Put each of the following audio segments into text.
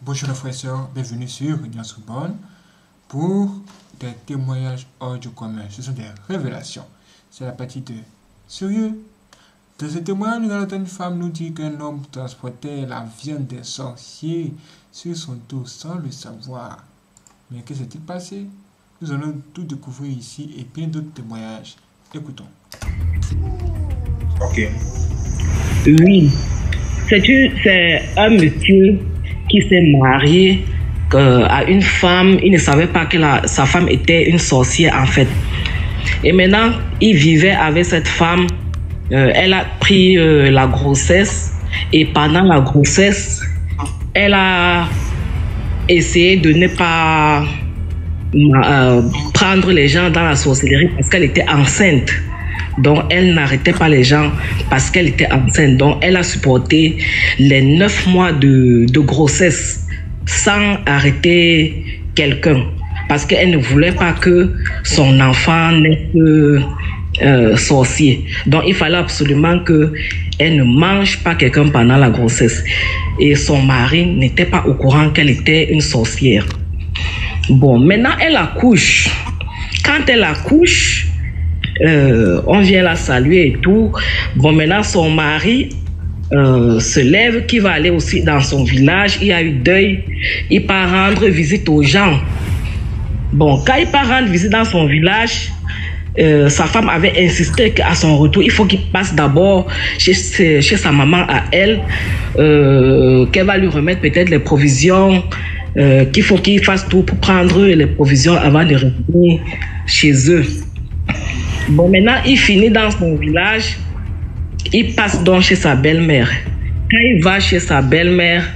Bonjour les frères et sœurs, bienvenue sur Union Sorbonne pour des témoignages hors du commun. Ce sont des révélations. C'est la partie de sérieux. Dans ce témoignage, nous allons une femme nous dit qu'un homme transportait la viande des sorciers sur son dos sans le savoir. Mais que s'est-il passé? Nous allons tout découvrir ici et bien d'autres témoignages. Écoutons. Ok. Oui, c'est un monsieur qui s'est marié euh, à une femme. Il ne savait pas que la, sa femme était une sorcière en fait. Et maintenant, il vivait avec cette femme. Euh, elle a pris euh, la grossesse et pendant la grossesse, elle a essayé de ne pas prendre les gens dans la sorcellerie parce qu'elle était enceinte. Donc, elle n'arrêtait pas les gens parce qu'elle était enceinte. Donc, elle a supporté les neuf mois de, grossesse sans arrêter quelqu'un. Parce qu'elle ne voulait pas que son enfant naisse euh, sorcier. Donc, il fallait absolument que elle ne mange pas quelqu'un pendant la grossesse. Et son mari n'était pas au courant qu'elle était une sorcière. Bon, maintenant, elle accouche. Quand elle accouche, euh, on vient la saluer et tout. Bon, maintenant, son mari euh, se lève, qui va aller aussi dans son village. Il y a eu deuil. Il part rendre visite aux gens. Bon, quand il part rendre visite dans son village, euh, sa femme avait insisté qu'à son retour, il faut qu'il passe d'abord chez, chez, sa maman à elle, qu'elle va lui remettre peut-être les provisions, qu'il faut qu'il fasse tout pour prendre les provisions avant de revenir chez eux. Bon, maintenant, il finit dans son village. Il passe donc chez sa belle-mère. Quand il va chez sa belle-mère,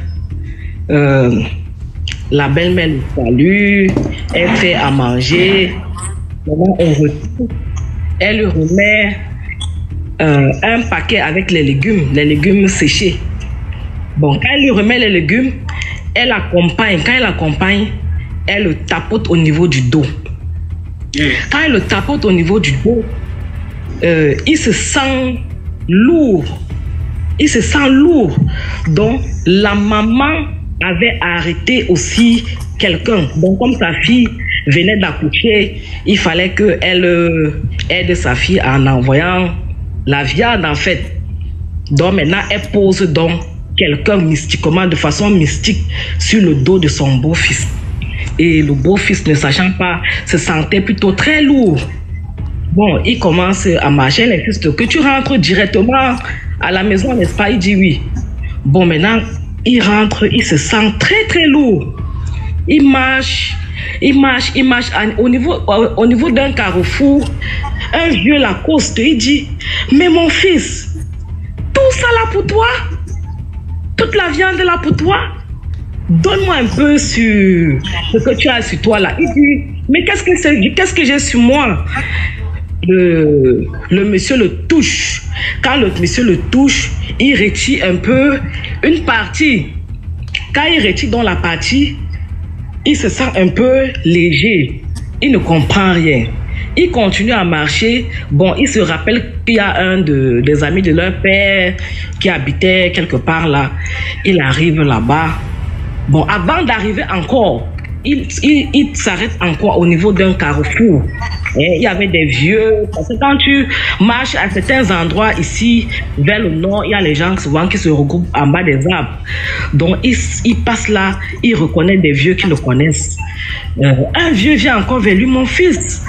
euh, la belle-mère le salue, elle fait à manger. Maintenant, on. Elle lui remet euh, un paquet avec les légumes, les légumes séchés. Bon, quand elle lui remet les légumes, elle accompagne. Quand elle accompagne, elle le tapote au niveau du dos. Quand elle le tapote au niveau du dos, euh, il se sent lourd. Il se sent lourd. Donc, la maman avait arrêté aussi quelqu'un. Donc, comme sa fille venait d'accoucher, il fallait qu'elle euh, aide sa fille en envoyant la viande, en fait. Donc, maintenant, elle pose donc quelqu'un mystiquement, de façon mystique, sur le dos de son beau-fils. Et le beau-fils, ne sachant pas, se sentait plutôt très lourd. Bon, il commence à marcher, il insiste que tu rentres directement à la maison, n'est-ce pas? Il dit oui. Bon, maintenant, il rentre, il se sent très très lourd. Il marche, il marche, il marche au niveau, au niveau d'un carrefour. Un vieux Lacoste, il dit, mais mon fils, tout ça là pour toi? Toute la viande là pour toi? Donne-moi un peu sur ce que tu as sur toi là. Il dit, mais qu'est-ce que c'est Qu'est-ce que j'ai sur moi? Le, le monsieur le touche. Quand le monsieur le touche, il retire un peu une partie. Quand il retire dans la partie, il se sent un peu léger. Il ne comprend rien. Il continue à marcher. Bon, il se rappelle qu'il y a un de, des amis de leur père qui habitait quelque part là. Il arrive là-bas. Bon, avant d'arriver encore, il, il, il s'arrête encore au niveau d'un carrefour. Et il y avait des vieux. Parce que quand tu marches à certains endroits ici, vers le nord, il y a les gens souvent qui se regroupent en bas des arbres. Donc, il, il passe là, il reconnaît des vieux qui le connaissent. Euh, un vieux vient encore vers lui, mon fils.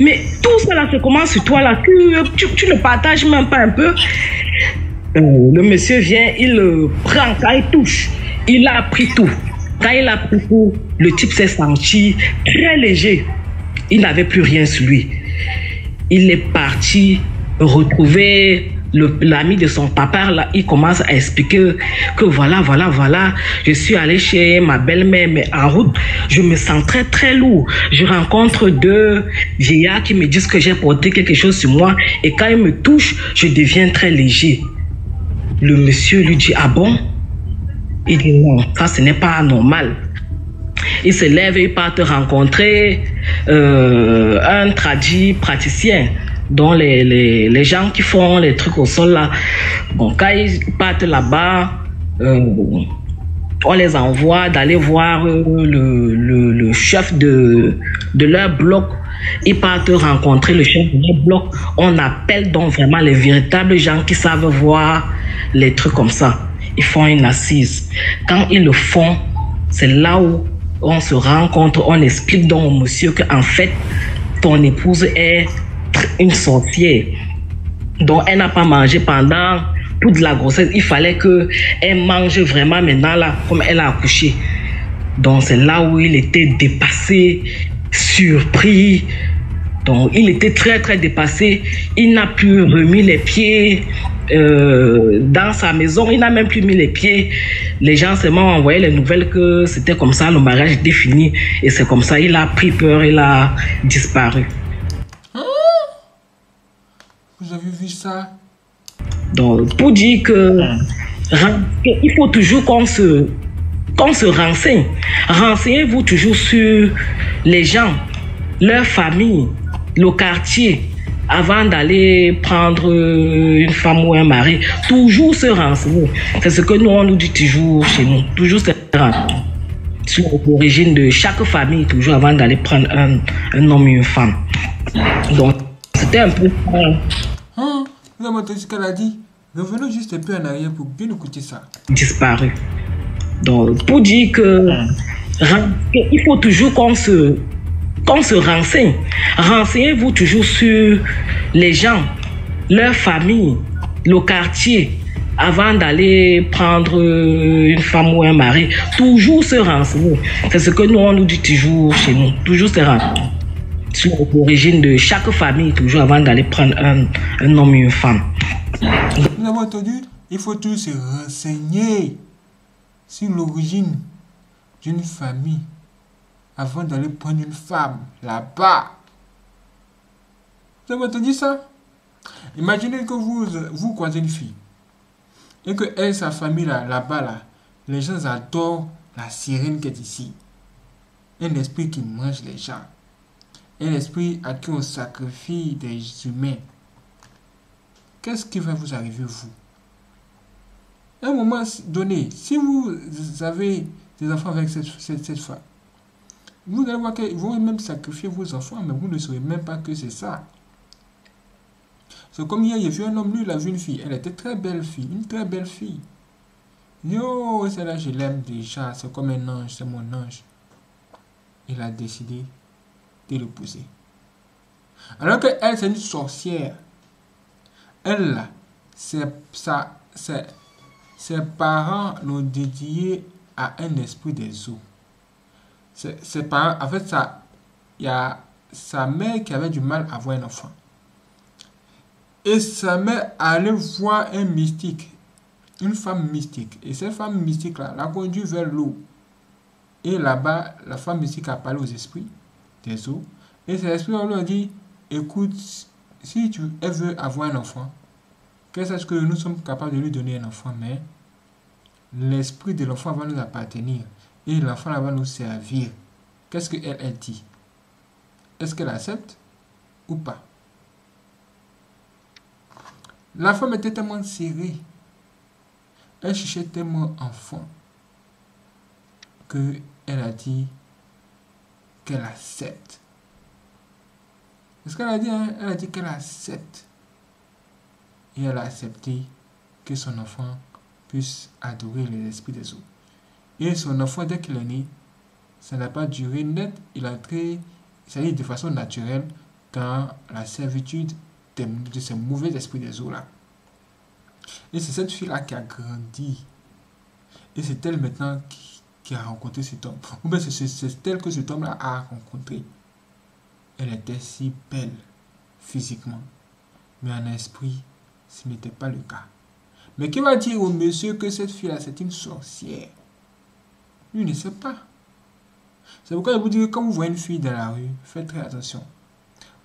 Mais tout cela se commence sur toi là. Tu, tu, tu ne partages même pas un peu. Euh, le monsieur vient, il le prend, quand il touche, il a pris tout. Quand il a pris tout, le type s'est senti très léger. Il n'avait plus rien sur lui. Il est parti retrouver l'ami de son papa. Là, il commence à expliquer que voilà, voilà, voilà, je suis allé chez ma belle-mère, mais en route, je me sens très, très lourd. Je rencontre deux vieillards qui me disent que j'ai porté quelque chose sur moi et quand ils me touchent, je deviens très léger. Le monsieur lui dit, ah bon? Il dit non, ça ce n'est pas normal. Il se lève et il part te rencontrer euh, un tradit praticien dont les, les, les, gens qui font les trucs au sol là. Quand ils partent là-bas, euh, on les envoie d'aller voir euh, le, le, le chef de, de leur bloc. Ils partent rencontrer le chef de leur bloc. On appelle donc vraiment les véritables gens qui savent voir les trucs comme ça. Ils font une assise. Quand ils le font, c'est là où on se rend compte, on explique donc au monsieur qu'en fait, ton épouse est une sorcière. Donc, elle n'a pas mangé pendant toute la grossesse. Il fallait que elle mange vraiment maintenant, là, comme elle a accouché. Donc, c'est là où il était dépassé, surpris. Donc, il était très, très dépassé. Il n'a plus remis les pieds euh, dans sa maison. Il n'a même plus mis les pieds. Les gens seulement envoyé les nouvelles que c'était comme ça, le mariage était fini. Et c'est comme ça, il a pris peur, il a disparu. Vous avez vu ça? Donc, pour dire que ren- il faut toujours qu'on se, qu'on se renseigne. Renseignez-vous toujours sur les gens, leur famille, le quartier, avant d'aller prendre une femme ou un mari. Toujours se renseigner. C'est ce que nous, on nous dit toujours chez nous. Toujours se renseigner sur l'origine de chaque famille, toujours avant d'aller prendre un, un homme et une femme. Donc, c'était un peu. Hein? Avez entendu ce qu'elle a dit Revenons juste un peu en arrière pour bien écouter ça. disparu. Donc, pour dire que ren- il faut toujours qu'on se, qu'on se renseigne. Renseignez-vous toujours sur les gens, leur famille, le quartier, avant d'aller prendre une femme ou un mari. Toujours se renseigner. C'est ce que nous, on nous dit toujours chez nous. Toujours se renseigner sur l'origine de chaque famille, toujours avant d'aller prendre un, un homme et une femme. Vous avez entendu? Il faut toujours se renseigner sur l'origine d'une famille avant d'aller prendre une femme là-bas. Vous avez entendu ça? Imaginez que vous, vous croisez une fille et que elle, sa famille là, là-bas, là, les gens adorent la sirène qui est ici. Un esprit qui mange les gens. Un esprit à qui on sacrifie des humains. Qu'est-ce qui va vous arriver, vous? À un moment donné, si vous avez des enfants avec cette, cette, cette femme, vous allez voir qu'ils vont même sacrifier vos enfants, mais vous ne saurez même pas que c'est ça. C'est comme hier, j'ai vu un homme, lui, il a vu une fille. Elle était très belle fille, une très belle fille. Yo, celle-là, je l'aime déjà. C'est comme un ange, c'est mon ange. Il a décidé de l'épouser. Alors que elle, c'est une sorcière. Elle, ses, parents l'ont dédié à un esprit des eaux. Ses, parents, en fait, ça, il y a sa mère qui avait du mal à avoir un enfant. Et sa mère allait voir un mystique, une femme mystique. Et cette femme mystique-là l'a conduit vers l'eau. Et là-bas, la femme mystique a parlé aux esprits des eaux. Et ces esprits on leur dit, écoute, si tu, veut avoir un enfant, qu'elle sache que nous sommes capables de lui donner un enfant, mais l'esprit de l'enfant va nous appartenir. Et l'enfant là va nous servir. Qu'est-ce qu'elle elle dit? Est-ce qu'elle accepte ou pas? La femme était tellement serrée. Elle cherchait tellement enfant que elle a dit qu'elle accepte. C'est ce qu'elle a dit, hein? Elle a dit qu'elle accepte. Et elle a accepté que son enfant puisse adorer les esprits des eaux. Et son enfant, dès qu'il est né, ça n'a pas duré net. Il est entré, c'est-à-dire de façon naturelle, dans la servitude des- de ces mauvais esprits des eaux-là. Et c'est cette fille-là qui a grandi. Et c'est elle maintenant qui, qui a rencontré cet homme. Ou bien c'est elle que cet homme-là a rencontré. Elle était si belle physiquement. Mais en esprit, ce n'était pas le cas. Mais qui va dire au monsieur que cette fille-là, c'est une sorcière? Lui ne sait pas. C'est pourquoi je vous dis que quand vous voyez une fille dans la rue, faites très attention.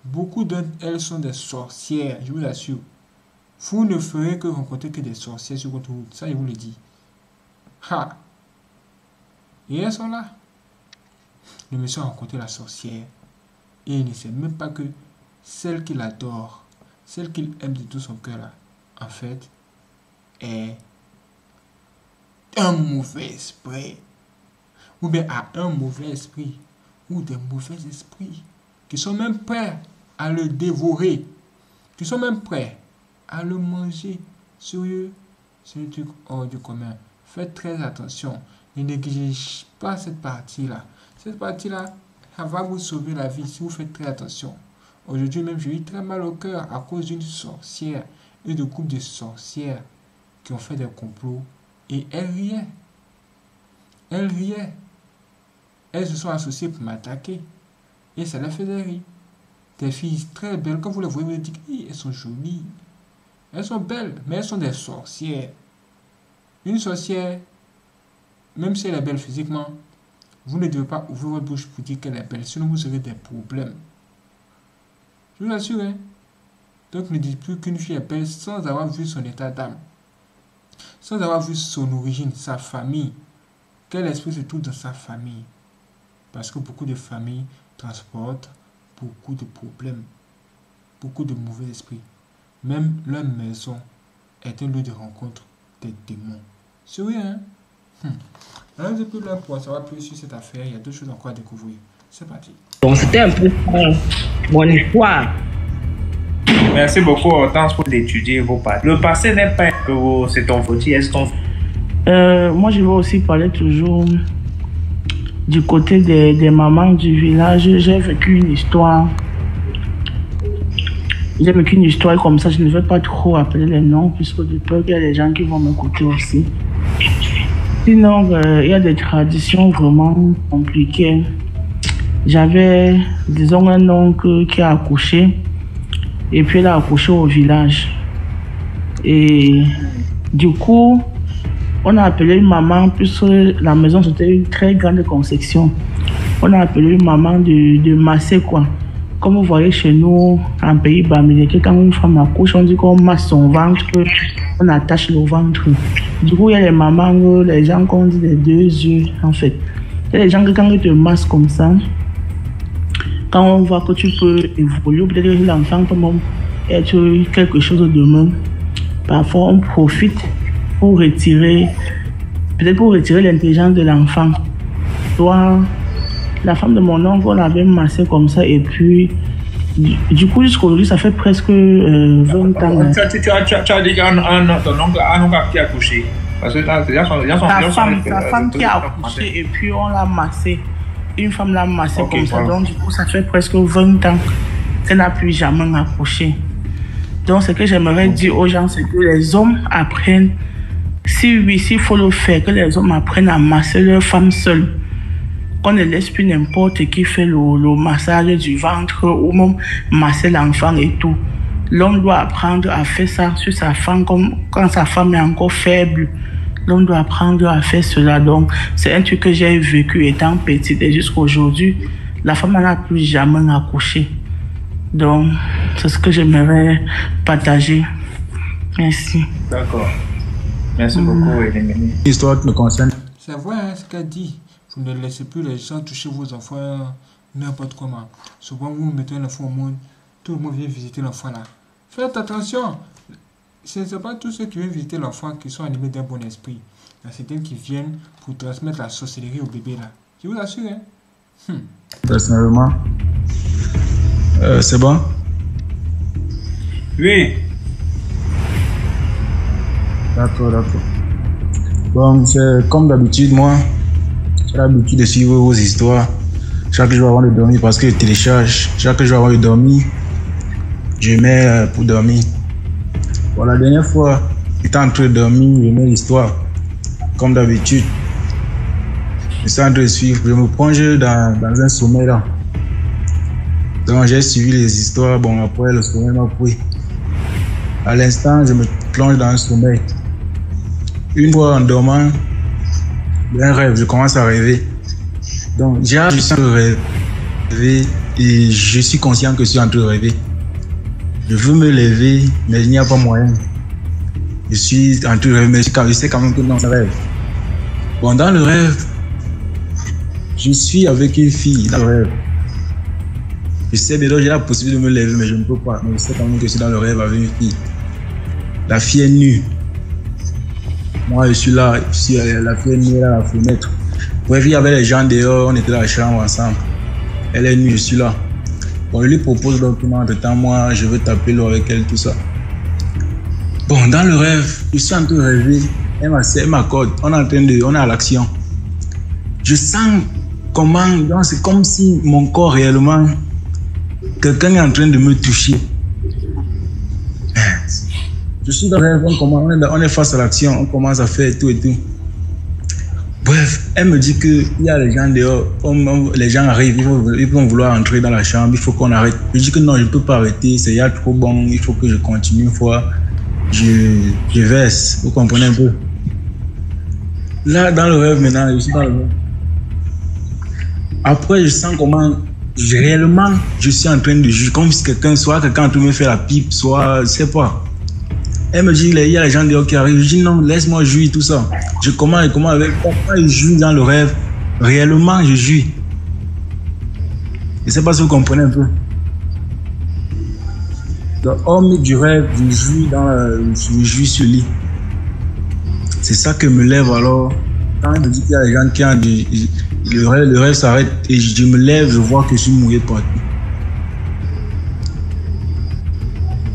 Beaucoup d'entre elles sont des sorcières, je vous l'assure. Vous ne ferez que rencontrer que des sorcières sur votre route. Ça, je vous le dis. Ha! Et elles sont là. Le monsieur a rencontré la sorcière. Et il ne sait même pas que celle qu'il adore, celle qu'il aime de tout son cœur, là, en fait, est un mauvais esprit, ou bien à un mauvais esprit, ou des mauvais esprits, qui sont même prêts à le dévorer, qui sont même prêts à le manger. Sérieux, c'est un truc hors du commun. Faites très attention. Ne négligez pas cette partie-là. Cette partie-là, ça va vous sauver la vie si vous faites très attention. Aujourd'hui même, j'ai eu très mal au cœur à cause d'une sorcière et de couple de sorcières qui ont fait des complots. Et elles riaient. Elles riaient. Elles se sont associées pour m'attaquer. Et ça les faisait rire. Des filles très belles, quand vous les voyez, vous dites, elles sont jolies. Elles sont belles, mais elles sont des sorcières. Une sorcière, même si elle est belle physiquement, vous ne devez pas ouvrir votre bouche pour dire qu'elle est belle, sinon vous aurez des problèmes. Je vous assure, hein. Donc ne dites plus qu'une fille est belle sans avoir vu son état d'âme, sans avoir vu son origine, sa famille, quel esprit se trouve dans sa famille. Parce que beaucoup de familles transportent beaucoup de problèmes, beaucoup de mauvais esprits. Même leur maison est un lieu de rencontre des démons. C'est rien. Hein? Hmm. Alors, depuis là, pour savoir plus sur cette affaire, il y a deux choses encore à découvrir. C'est parti. Bon, c'était un peu mon histoire. Merci beaucoup, Hortense, pour étudier vos passés. Le passé n'est pas que c'est ton faute, est-ce ton euh, Moi, je vais aussi parler toujours du côté des, des mamans du village. J'ai vécu une histoire j'ai vécu une histoire comme ça, je ne vais pas trop appeler les noms, puisque de peur qu'il y a des gens qui vont m'écouter aussi. Sinon, euh, il y a des traditions vraiment compliquées. J'avais, disons, un oncle qui a accouché, et puis il a accouché au village. Et du coup, on a appelé une maman, puisque la maison c'était une très grande conception. On a appelé une maman de, de Massé, quoi. Comme vous voyez chez nous, en pays bamileke, quand une femme accouche, on dit qu'on masse son ventre, on attache le ventre. Du coup, il y a les mamans, les gens qui ont dit les deux yeux, en fait. Il y a les gens qui, quand ils te massent comme ça, quand on voit que tu peux évoluer, peut-être que l'enfant peut être quelque chose de demain. Parfois, on profite pour retirer, peut-être pour retirer l'intelligence de l'enfant. Toi, la femme de mon oncle, on l'avait massé comme ça et puis du coup, jusqu'aujourd'hui, ça fait presque euh, 20 ans. Tu, tu, tu, as, tu as dit qu'un oncle, un oncle qui a accouché. Parce que là, son, son, femme, euh, femme qui a accouché et puis on l'a massé. Une femme l'a massé Ok, comme ça. voilà. Donc, du coup, ça fait presque 20 ans qu'elle n'a plus jamais accouché. Donc, ce que j'aimerais dire aux gens, c'est que les hommes apprennent, si oui, s'il faut le faire, que les hommes apprennent à masser leur femme seule. Qu'on ne laisse plus n'importe qui faire le, le massage du ventre ou même masser l'enfant et tout. L'homme doit apprendre à faire ça sur sa femme comme quand sa femme est encore faible. L'homme doit apprendre à faire cela. Donc, c'est un truc que j'ai vécu étant petite et jusqu'à aujourd'hui, la femme n'a plus jamais accouché. Donc, c'est ce que j'aimerais partager. Merci. D'accord. Merci beaucoup, Elimini. Histoire qui me concerne. C'est vrai hein, ce qu'elle dit. Vous ne laissez plus les gens toucher vos enfants n'importe comment. Souvent, vous mettez un enfant au monde, tout le monde vient visiter l'enfant là. Faites attention. Ce n'est pas tous ceux qui viennent visiter l'enfant qui sont animés d'un bon esprit. Il y a certains qui viennent pour transmettre la sorcellerie au bébé là. Je vous assure, hein. personnellement. Euh, c'est bon? Oui. D'accord, d'accord. Bon, c'est comme d'habitude, moi, j'ai l'habitude de suivre vos histoires chaque jour avant de dormir parce que je télécharge. Chaque jour avant de dormir, je mets euh, pour dormir. Bon, la dernière fois, j'étais en train de dormir, je mets l'histoire. Comme d'habitude, je suis en train de suivre. Je me plonge dans, dans un sommeil là. Donc, j'ai suivi les histoires. Bon, après, le sommeil m'a pris. À l'instant, je me plonge dans un sommeil. Une fois en dormant, un rêve, je commence à rêver. Donc, déjà, je suis en train et je suis conscient que je suis en train de rêver. Je veux me lever, mais il n'y a pas moyen. Je suis en train de rêver, mais je sais quand même que non, ça rêve. Bon, dans le rêve, je suis avec une fille dans le. Je sais déjà, j'ai la possibilité de me lever, mais je ne peux pas. Mais je sais quand même que je suis dans le rêve avec une fille. La fille est nue. Moi, je suis là, ici, la là à la fenêtre. Bref, il y avait les gens dehors, on était dans la chambre ensemble. Elle est nue, je suis là. Bon, je lui propose donc, entre temps, moi, je veux taper l'eau avec elle, tout ça. Bon, dans le rêve, je suis en train de rêver. Elle m'accorde. On est en train de, on est à l'action. Je sens comment, c'est comme si mon corps réellement, quelqu'un est en train de me toucher. Je suis dans le rêve, on, est face à l'action, on commence à faire tout et tout. Bref, elle me dit qu'il y a les gens dehors, les gens arrivent, ils vont, vouloir entrer dans la chambre, il faut qu'on arrête. Je dis que non, je ne peux pas arrêter, c'est a trop bon, il faut que je continue une fois. Je, je verse, vous comprenez un peu? Là, dans le rêve maintenant, je suis dans le rêve. Après, je sens comment réellement je suis en train de juger, comme si quelqu'un, soit quelqu'un en train me faire la pipe, soit, je sais pas. Elle me dit, il y a les gens dehors qui arrivent. Je dis, non, laisse-moi jouir tout ça. Je commence, je commence avec, pourquoi je joue dans le rêve? Réellement, je jouis. Je ne sais pas si vous comprenez un peu. Donc, homme du rêve, je jouis, dans je jouis sur lit. C'est ça que me lève alors. Quand je dis qu'il y a des gens qui ont le rêve, le rêve s'arrête et je me lève, je vois que je suis mouillé partout.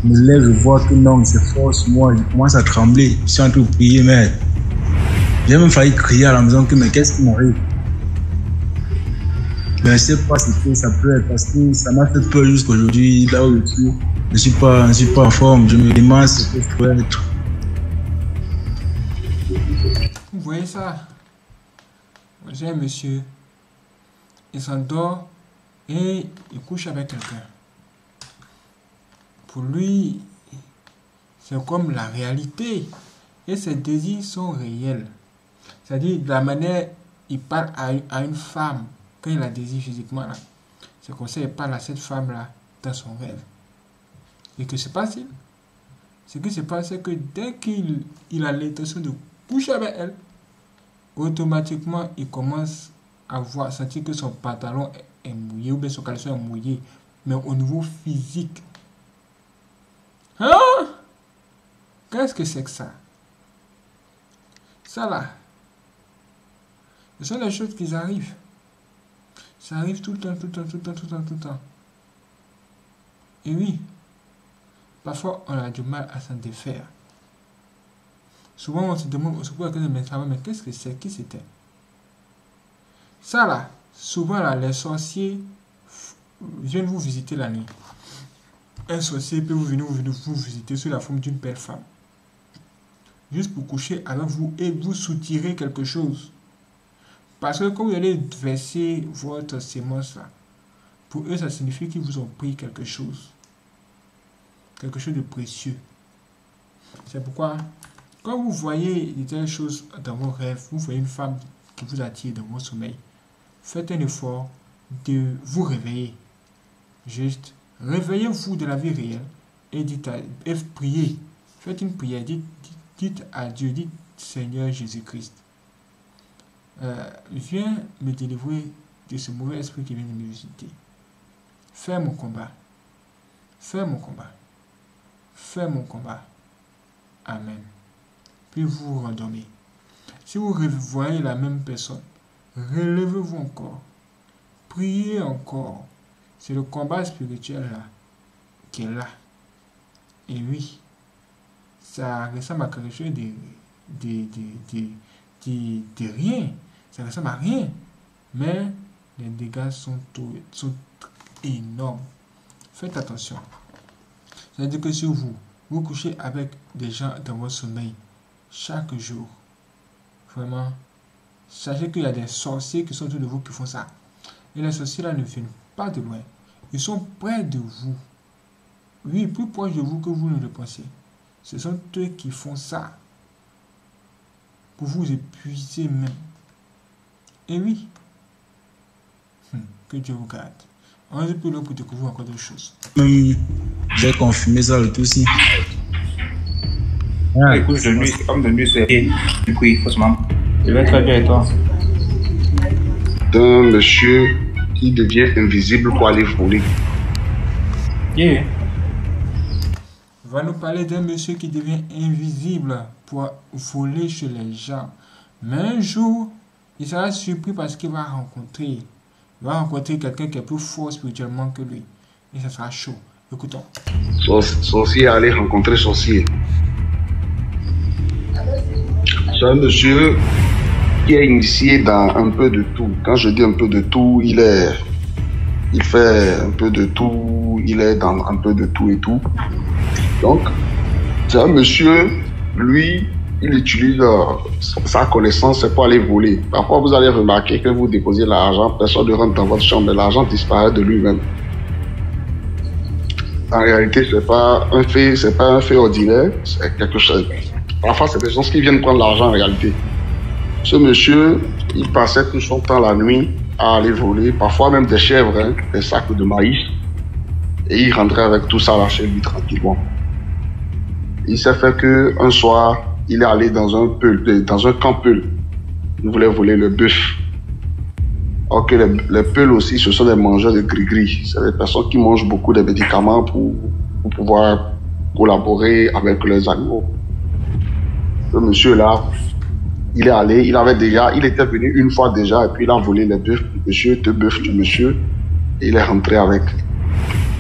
Je me lève, je vois que non, c'est force, moi, je commence à trembler. Je suis en train de prier, mais j'ai même failli crier à la maison que, mais qu'est-ce qui m'arrive? Mais je sais pas ce que ça peut être parce que ça m'a fait peur jusqu'aujourd'hui, là où je suis. Je suis je suis pas en forme, je me demande ce que je peux être. Vous voyez ça? J'ai un monsieur, il s'endort et il couche avec quelqu'un. Pour lui, c'est comme la réalité. Et ses désirs sont réels. C'est-à-dire, de la manière il parle à, une femme, quand il la désire physiquement, c'est comme ça qu'il parle à cette femme-là dans son rêve. Et que c'est passé. Ce qui se passe, c'est que dès qu'il il a l'intention de coucher avec elle, automatiquement, il commence à voir, sentir que son pantalon est mouillé ou bien son caleçon est mouillé, mais au niveau physique. Hein? Qu'est-ce que c'est que ça? Ça là, ce sont les choses qui arrivent. Ça arrive tout le temps, tout le temps, tout le temps, tout le temps, tout le temps. Et oui, parfois on a du mal à s'en défaire. Souvent on se demande, on la question, mais qu'est-ce que c'est? Qui c'était? Ça là, souvent là, les sorciers viennent vous visiter la nuit. Un sorcier peut vous venir vous, visiter sous la forme d'une belle femme. Juste pour coucher avec vous et vous soutirer quelque chose. Parce que quand vous allez verser votre sémence là, pour eux, ça signifie qu'ils vous ont pris quelque chose. Quelque chose de précieux. C'est pourquoi, quand vous voyez de choses dans vos rêves, vous voyez une femme qui vous attire dans votre sommeil, faites un effort de vous réveiller. Juste, réveillez-vous de la vie réelle et dites priez. Faites une prière, dites, dites à Dieu, dites Seigneur Jésus-Christ, euh, viens me délivrer de ce mauvais esprit qui vient de me visiter. Fais mon combat. Fais mon combat. Fais mon combat. Amen. Puis vous vous rendormez. Si vous voyez la même personne, relevez-vous encore. Priez encore. C'est le combat spirituel là qui est là. Et oui, ça ressemble à quelque chose de, de, de, de, de rien. Ça ressemble à rien. Mais les dégâts sont, sont énormes. Faites attention. C'est-à-dire que si vous vous couchez avec des gens dans votre sommeil chaque jour, vraiment, sachez qu'il y a des sorciers qui sont autour de vous qui font ça. Et les sorciers là ne viennent pas de loin. Ils sont près de vous. Oui, plus proche de vous que vous ne le pensez. Ce sont eux qui font ça. Pour vous épuiser même. Et oui. Hum, que Dieu vous garde. On est plus là pour découvrir encore d'autres choses. J'ai confirmé ça le tout aussi. Ah, écoute, de nuit, comme de nuit, c'est du coup, faussement. Je vais très bien et toi? Monsieur qui devient invisible pour aller voler. Yeah. va nous parler d'un monsieur qui devient invisible pour voler chez les gens. Mais un jour, il sera surpris parce qu'il va rencontrer, il va rencontrer quelqu'un qui est plus fort spirituellement que lui. Et ça sera chaud. Écoutons. Sorcier aller rencontrer sorcier. C'est un monsieur qui est initié dans un peu de tout. Quand je dis un peu de tout, il est, il fait un peu de tout, il est dans un peu de tout et tout. Donc, c'est un monsieur, lui, il utilise euh, sa connaissance pour aller voler. Parfois, vous allez remarquer que vous déposez l'argent, personne ne rentre dans votre chambre, l'argent disparaît de lui-même. En réalité, c'est pas un fait, c'est pas un fait ordinaire, c'est quelque chose. Parfois, c'est des gens qui viennent prendre l'argent en réalité. Ce monsieur, il passait tout son temps la nuit à aller voler, parfois même des chèvres, hein, des sacs de maïs, et il rentrait avec tout ça là chez lui tranquillement. Il s'est fait que un soir, il est allé dans un peul, dans un camp peul. Il voulait voler le bœuf. Ok, les, les peuls aussi, ce sont des mangeurs de gris-gris. C'est des personnes qui mangent beaucoup de médicaments pour, pour pouvoir collaborer avec les animaux. Ce monsieur-là, il est allé, il avait déjà, il était venu une fois déjà, et puis il a volé les bœufs du monsieur, deux bœufs du monsieur, et il est rentré avec.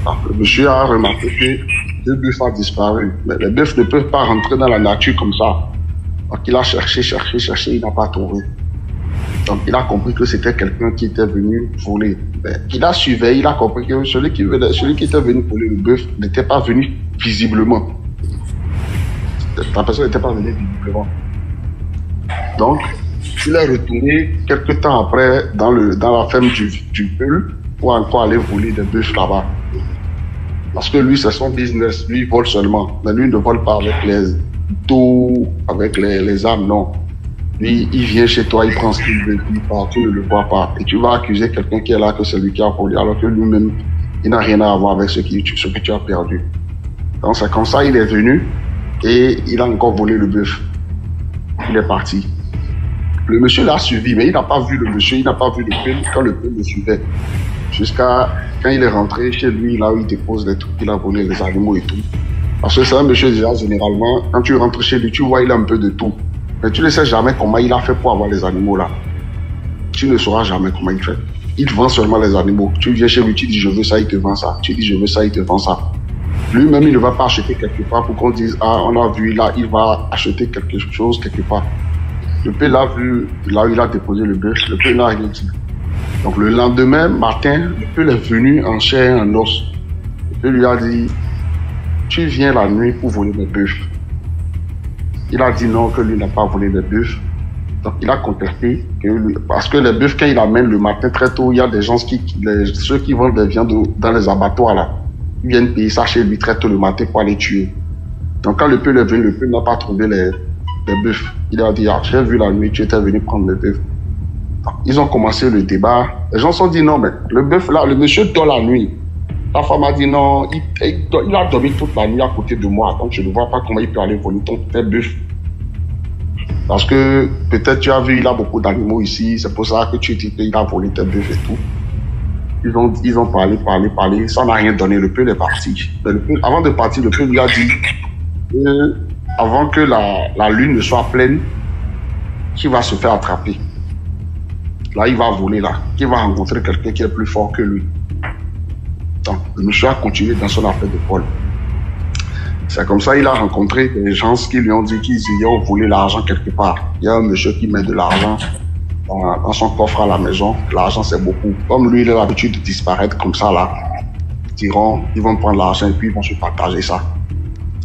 Alors, le monsieur a remarqué que deux bœufs ont disparu. Mais les bœufs ne peuvent pas rentrer dans la nature comme ça. Donc il a cherché, cherché, cherché, il n'a pas trouvé. Donc il a compris que c'était quelqu'un qui était venu voler. Mais il a suivi, il a compris que celui qui était venu voler le bœuf n'était pas venu visiblement. La personne n'était pas venue visiblement. Donc, il est retourné quelques temps après dans, le, dans la ferme du, du Peul pour encore aller voler des bœufs là-bas. Parce que lui, c'est son business. Lui, il vole seulement. Mais lui ne vole pas avec les dos, avec les, les armes, non. Lui, il vient chez toi, il prend ce qu'il veut, il part, tu ne le vois pas. Et tu vas accuser quelqu'un qui est là que c'est lui qui a volé, alors que lui-même, il n'a rien à voir avec ce, qui, ce que tu as perdu. Donc c'est comme ça, il est venu et il a encore volé le bœuf. Il est parti. Le monsieur l'a suivi, mais il n'a pas vu le monsieur, il n'a pas vu le peuple quand le peuple le suivait. Jusqu'à quand il est rentré chez lui, là où il dépose les trucs, il a volé les animaux et tout. Parce que c'est un monsieur généralement, quand tu rentres chez lui, tu vois, il a un peu de tout. Mais tu ne sais jamais comment il a fait pour avoir les animaux là. Tu ne sauras jamais comment il fait. Il vend seulement les animaux. Tu viens chez lui, tu dis je veux ça, il te vend ça. Tu dis je veux ça, il te vend ça. Lui-même, il ne va pas acheter quelque part pour qu'on dise ah, on a vu là, il va acheter quelque chose quelque part. Le père l'a vu là où il a déposé le bœuf, le père n'a rien dit. Donc le lendemain matin, le père est venu en chair et en os. Le père lui a dit tu viens la nuit pour voler mes bœufs. Il a dit non, que lui n'a pas volé les bœufs. Donc il a contesté que parce que les bœufs, quand il amène le matin très tôt, il y a des gens qui, ceux qui vendent des viandes dans les abattoirs là, ils viennent payer ça chez lui très tôt le matin pour aller tuer. Donc quand le peuple est venu, le peuple n'a pas trouvé les, bœufs. Il a dit, ah, j'ai vu la nuit, tu étais venu prendre les bœufs. Donc, Ils ont commencé le débat. Les gens se sont dit, non, mais le bœuf là, le monsieur dort la nuit. La femme a dit, non, il, a dormi toute la nuit à côté de moi. Donc je ne vois pas comment il peut aller voler ton tes bœufs. Parce que peut-être tu as vu, il a beaucoup d'animaux ici. C'est pour ça que tu dis qu'il a volé tes bœufs et tout. Ils ont, ils ont parlé, parlé, parlé. Ça n'a rien donné. Le peuple est parti. Le avant de partir, le peuple lui a dit que avant que la, la lune ne soit pleine, qu'il va se faire attraper? Là, il va voler là. Qu'il va rencontrer quelqu'un qui est plus fort que lui. Donc, le monsieur a continué dans son affaire de Paul. C'est comme ça qu'il a rencontré des gens qui lui ont dit qu'ils ont volé l'argent quelque part. Il y a un monsieur qui met de l'argent dans, dans son coffre à la maison. L'argent, c'est beaucoup. Comme lui, il a l'habitude de disparaître comme ça là. Ils diront, ils vont prendre l'argent et puis ils vont se partager ça.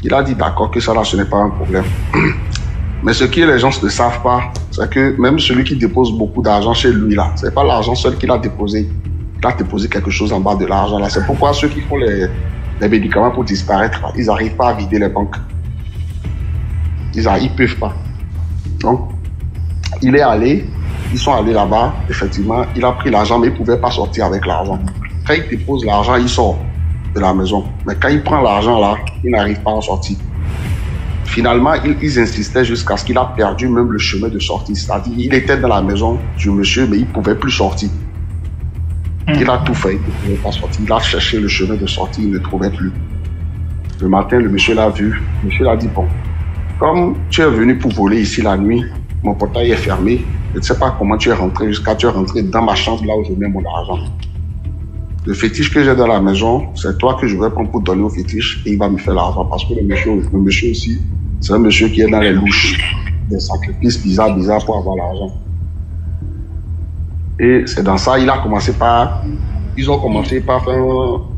Il a dit d'accord que ça là, ce n'est pas un problème. Mais ce que les gens ne savent pas, c'est que même celui qui dépose beaucoup d'argent chez lui là, c'est pas l'argent seul qu'il a déposé. Il a déposé quelque chose en bas de l'argent là. C'est pourquoi ceux qui font les, médicaments pour disparaître, ils n'arrivent pas à vider les banques. Ils ne peuvent pas. Donc, il est allé, ils sont allés là-bas, effectivement, il a pris l'argent, mais il ne pouvait pas sortir avec l'argent. Quand il dépose l'argent, il sort de la maison. Mais quand il prend l'argent là, il n'arrive pas à en sortir. Finalement, ils, ils insistaient jusqu'à ce qu'il a perdu même le chemin de sortie. C'est-à-dire, il était dans la maison du monsieur, mais il ne pouvait plus sortir. Il a tout fait, il ne pouvait pas sortir. Il a cherché le chemin de sortie, il ne trouvait plus. Le matin, le monsieur l'a vu. Le monsieur l'a dit, bon, comme tu es venu pour voler ici la nuit, mon portail est fermé. Je ne sais pas comment tu es rentré jusqu'à tu es rentré dans ma chambre là où je mets mon argent. Le fétiche que j'ai dans la maison, c'est toi que je vais prendre pour donner au fétiche et il va me faire l'argent parce que le monsieur, le monsieur aussi, c'est un monsieur qui est dans les louches, des sacrifices bizarres, bizarres pour avoir l'argent. Et c'est dans ça, il a commencé par, ils ont commencé par faire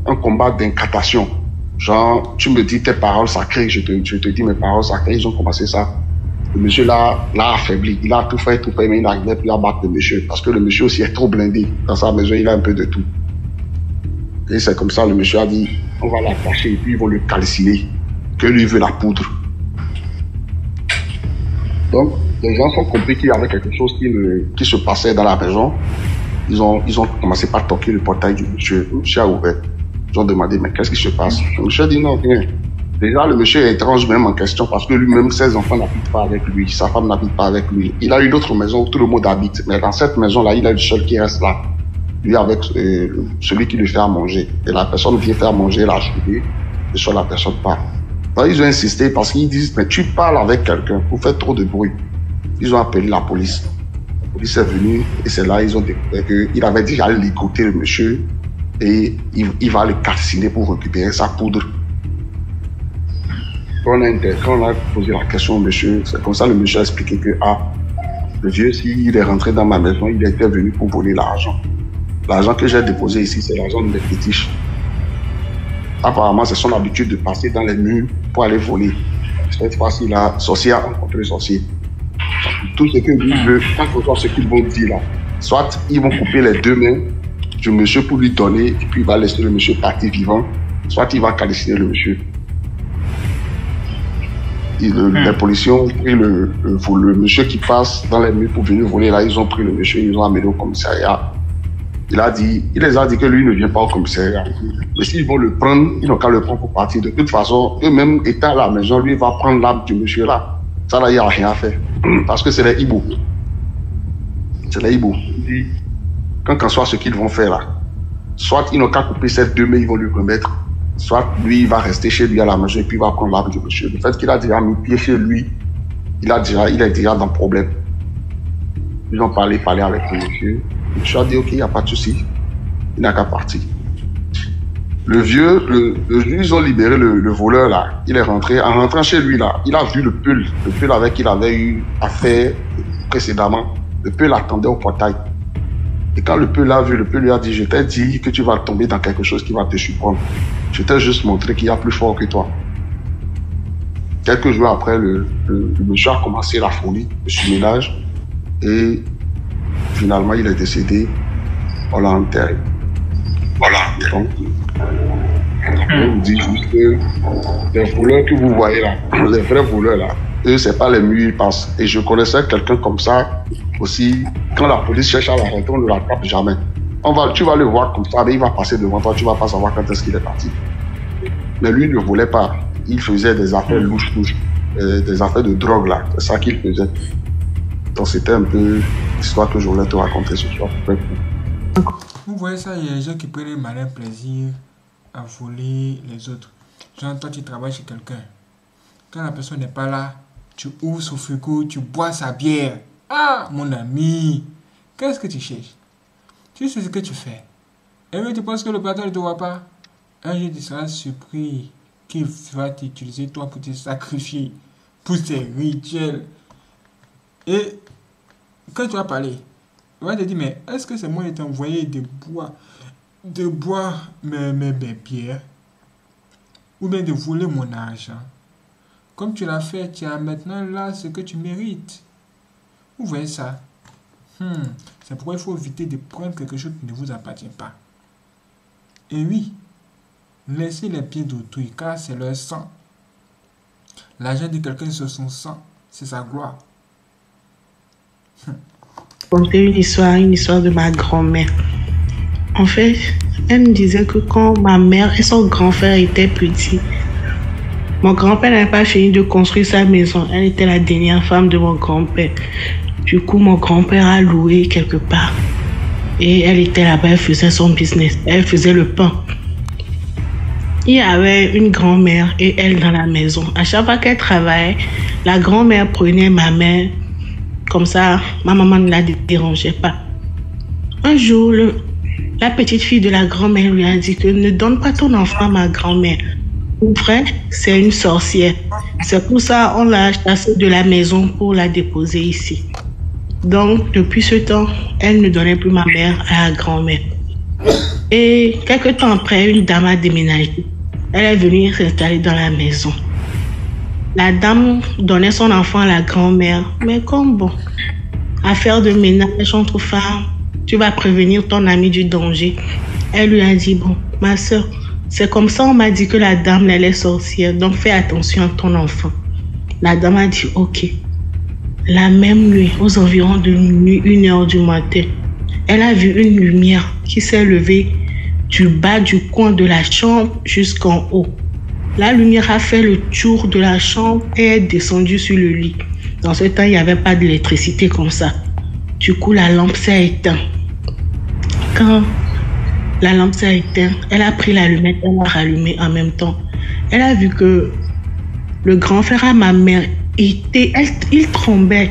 un, combat d'incantation. Genre, tu me dis tes paroles sacrées, je te, je te dis mes paroles sacrées, ils ont commencé ça. Le monsieur là, l'a affaibli, il a tout fait, tout fait, mais il n'arrivait plus à battre le monsieur parce que le monsieur aussi est trop blindé. Dans sa maison, il a un peu de tout. Et c'est comme ça, le monsieur a dit, on va l'attacher et puis ils vont le calciner, que lui veut la poudre. Donc, les gens ont compris qu'il y avait quelque chose qui, se passait dans la maison. Ils ont, ils ont commencé par toquer le portail du monsieur. Le monsieur a ouvert. Ils ont demandé, mais qu'est-ce qui se passe? Le monsieur a dit, non, rien. Déjà, le monsieur est étrange même en question parce que lui-même, ses enfants n'habitent pas avec lui. Sa femme n'habite pas avec lui. Il a une autre maison où tout le monde habite. Mais dans cette maison-là, il est le seul qui reste là. Avec euh, celui qui lui fait à manger. Et la personne vient faire manger la journée. Et soit la personne part. Ils ont insisté parce qu'ils disent, mais tu parles avec quelqu'un, vous faites trop de bruit. Ils ont appelé la police. La police est venue et c'est là ils ont découvert qu'il avait dit j'allais ligoter le monsieur et il, va le calciner pour récupérer sa poudre. Quand on, a, inter- quand on a posé la question au monsieur, c'est comme ça le monsieur a expliqué que ah, le vieux, s'il est rentré dans ma maison, il était venu pour voler l'argent. L'argent que j'ai déposé ici, c'est l'argent des fétiches. Apparemment, c'est son habitude de passer dans les murs pour aller voler. Cette fois-ci, là, sorcier a rencontré sorcier. Tout ce que lui veut, quand que ce soit ce qu'ils vont dire là, soit ils vont couper les deux mains du monsieur pour lui donner, et puis il va laisser le monsieur partir vivant, soit il va calciner le monsieur. Et le- Les policiers ont pris le, le monsieur qui passe dans les murs pour venir voler là, ils ont pris le monsieur, ils l'ont amené au commissariat. Il a dit, il les a dit que lui ne vient pas au commissariat. Mais s'ils vont le prendre, ils n'ont qu'à le prendre pour partir. De toute façon, eux-mêmes étant à la maison, lui va prendre l'âme du monsieur là. Ça là, il n'y a rien à faire. Parce que c'est les hiboux. C'est les hiboux. Quand qu'en soit ce qu'ils vont faire là, soit ils n'ont qu'à couper ces deux mains, ils vont lui remettre. Soit lui, il va rester chez lui à la maison et puis il va prendre l'âme du monsieur. Le fait qu'il a déjà mis pied chez lui, il, a déjà, il est déjà dans le problème. Ils ont parlé, parlé avec le monsieur. Le monsieur a dit, ok, il n'y a pas de souci. Il n'a qu'à partir. Le vieux, ils ont libéré le, le voleur là. Il est rentré. En rentrant chez lui là, il a vu le pull, le pull avec qui il avait eu affaire précédemment. Le pull attendait au portail. Et quand le pull l'a vu, le pull lui a dit, je t'ai dit que tu vas tomber dans quelque chose qui va te surprendre. Je t'ai juste montré qu'il y a plus fort que toi. Quelques jours après, le, le, le monsieur a commencé la folie, le surménage. Et finalement, il est décédé. On l'a enterré. Voilà. Donc, je vous dis juste que les voleurs que vous voyez là, les vrais voleurs là, eux, c'est pas les murs, ils passent. Et je connaissais quelqu'un comme ça aussi. Quand la police cherche à l'arrêter, on ne l'attrape jamais. On va, tu vas le voir comme ça, mais il va passer devant toi, tu vas pas savoir quand est-ce qu'il est parti. Mais lui, il ne volait pas. Il faisait des affaires louches, louches, euh, des affaires de drogue là. C'est ça qu'il faisait. Donc c'était un peu l'histoire que je voulais te raconter ce soir. Vous voyez ça, il y a des gens qui prennent un malin plaisir à voler les autres. Genre, toi, tu travailles chez quelqu'un. Quand la personne n'est pas là, tu ouvres son frigo, tu bois sa bière. Ah, mon ami, qu'est-ce que tu cherches? Tu sais ce que tu fais. Et puis, tu penses que le patron ne te voit pas? Un jour, tu seras surpris qu'il va t'utiliser toi pour te sacrifier pour ses rituels. Et quand tu vas parler, il va te dire, mais est-ce que c'est moi qui t'ai envoyé de boire, de boire mes, mes, bières ou bien de voler mon argent? Comme tu l'as fait, tu as maintenant là ce que tu mérites. Vous voyez ça? Hmm, C'est pourquoi il faut éviter de prendre quelque chose qui ne vous appartient pas. Et oui, laissez les pieds d'autrui car c'est leur sang. L'argent de quelqu'un, c'est son sang, c'est sa gloire. Raconter une histoire, une histoire de ma grand-mère. En fait, elle me disait que quand ma mère et son grand frère étaient petits, mon grand-père n'avait pas fini de construire sa maison. Elle était la dernière femme de mon grand-père. Du coup, mon grand-père a loué quelque part. Et elle était là-bas, elle faisait son business. Elle faisait le pain. il y avait une grand-mère et elle dans la maison. À chaque fois qu'elle travaillait, la grand-mère prenait ma mère. Comme ça, ma maman ne la dérangeait pas. Un jour, la petite fille de la grand-mère lui a dit que ne donne pas ton enfant à ma grand-mère. Mon frère, c'est une sorcière. C'est pour ça on l'a chassée de la maison pour la déposer ici. Donc, depuis ce temps, elle ne donnait plus ma mère à la grand-mère. Et quelques temps après, une dame a déménagé. Elle est venue s'installer dans la maison. La dame donnait son enfant à la grand-mère. Mais comme bon, affaire de ménage entre femmes, tu vas prévenir ton ami du danger. Elle lui a dit, bon, ma soeur, c'est comme ça on m'a dit que la dame elle est sorcière, donc fais attention à ton enfant. La dame a dit, ok. La même nuit, aux environs de minuit, une heure du matin, elle a vu une lumière qui s'est levée du bas du coin de la chambre jusqu'en haut. La lumière a fait le tour de la chambre et est descendue sur le lit. Dans ce temps, il n'y avait pas d'électricité comme ça. Du coup, la lampe s'est éteinte. Quand la lampe s'est éteinte, elle a pris l'allumette, elle l'a rallumée en même temps. Elle a vu que le grand frère à ma mère était, il tremblait.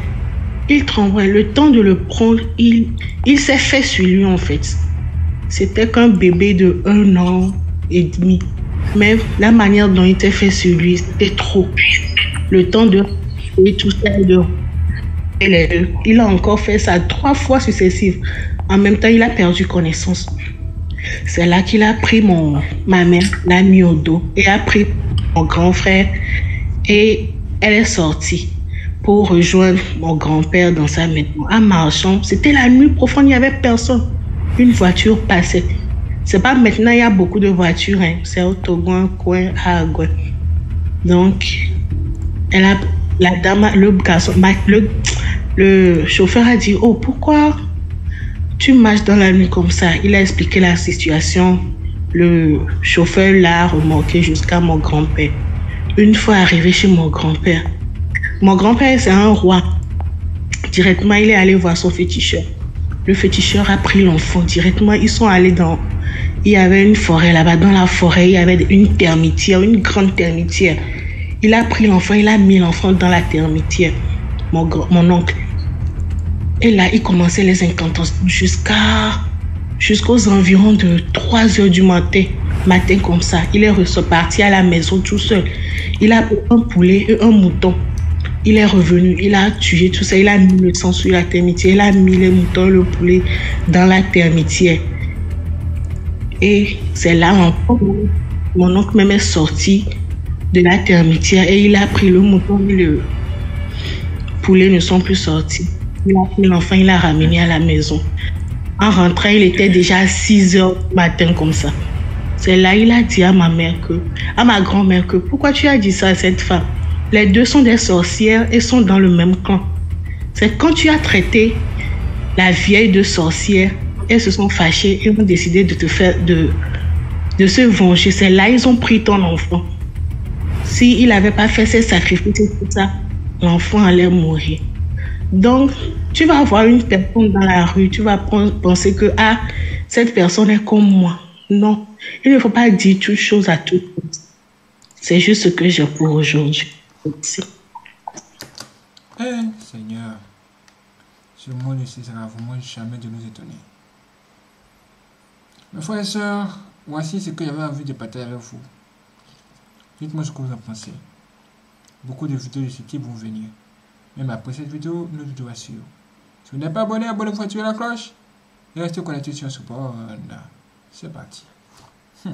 Il tremblait. Le temps de le prendre, il, il s'est fait sur lui en fait. C'était qu'un bébé de un an et demi. Mais la manière dont il était fait sur lui, c'était trop. Le temps de et tout ça, de. Il a encore fait ça trois fois successives. En même temps, il a perdu connaissance. C'est là qu'il a pris mon, ma mère, l'a mis au dos et a pris mon grand frère et elle est sortie pour rejoindre mon grand-père dans sa maison. En marchant, c'était la nuit profonde, il n'y avait personne. Une voiture passait. C'est pas maintenant, il y a beaucoup de voitures. hein. C'est au Togo, coin à Agouin. Donc, elle a, la dame, le garçon, le, le chauffeur a dit, oh, pourquoi tu marches dans la nuit comme ça? Il a expliqué la situation. Le chauffeur l'a remorqué jusqu'à mon grand-père. Une fois arrivé chez mon grand-père, mon grand-père, c'est un roi. Directement, il est allé voir son féticheur. Le féticheur a pris l'enfant directement. Ils sont allés dans. Il y avait une forêt là-bas. Dans la forêt, il y avait une termitière, une grande termitière. Il a pris l'enfant, il a mis l'enfant dans la termitière. Mon, mon oncle. Et là, il commençait les incantations jusqu'à jusqu'aux environs de 3 heures du matin. Matin comme ça. Il est reparti à la maison tout seul. Il a un poulet et un mouton. Il est revenu, il a tué tout ça, il a mis le sang sur la termitière, il a mis les moutons, le poulet dans la termitière. Et c'est là encore mon oncle même est sorti de la termitière et il a pris le mouton et le poulet ne sont plus sortis. Il a pris l'enfant, il l'a ramené à la maison. En rentrant, il était déjà à 6 heures matin comme ça. C'est là il a dit à ma mère que, à ma grand-mère que, pourquoi tu as dit ça à cette femme? Les deux sont des sorcières et sont dans le même clan. C'est quand tu as traité la vieille de sorcière, elles se sont fâchées et ont décidé de te faire, de, de se venger. C'est là ils ont pris ton enfant. Si il n'avait pas fait ces sacrifices et tout ça, l'enfant allait mourir. Donc, tu vas voir une personne dans la rue, tu vas pen- penser que ah, cette personne est comme moi. Non, il ne faut pas dire toutes choses à tout le monde. C'est juste ce que j'ai pour aujourd'hui. Merci. Eh, Seigneur, ce monde ne cessera vraiment jamais de nous étonner. Mes frères et sœurs, voici ce que j'avais envie de partager avec vous. Dites-moi ce que vous en pensez. Beaucoup de vidéos de ce type vont venir. Même après cette vidéo, nous vous rassurons. Si vous n'êtes pas abonné, abonnez-vous, activez la cloche et restez connectés sur ce support. C'est parti. Hmm.